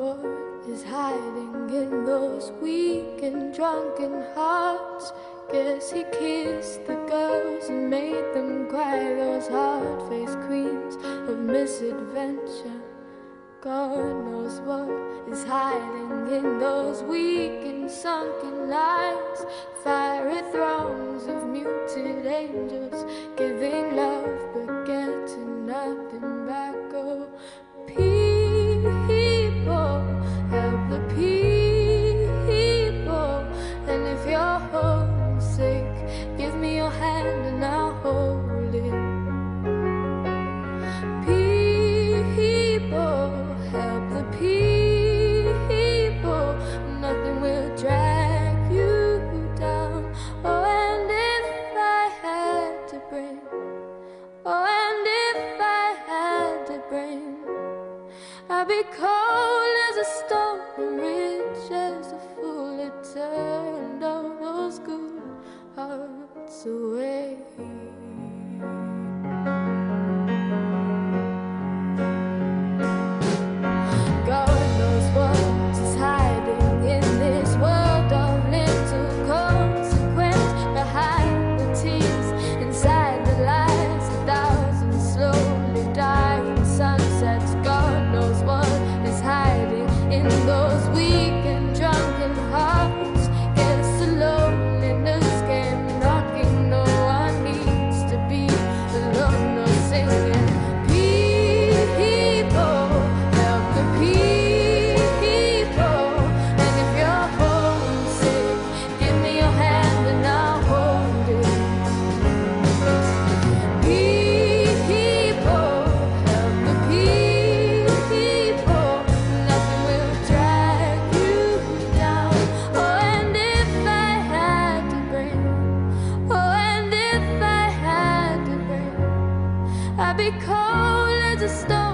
Lord is hiding in those weak and drunken hearts. Guess he kissed the girls and made them cry. Those hard faced queens of misadventure. God knows what is hiding in those weak and sunken eyes. Fiery throngs of muted angels giving love. So. be cold as a stone.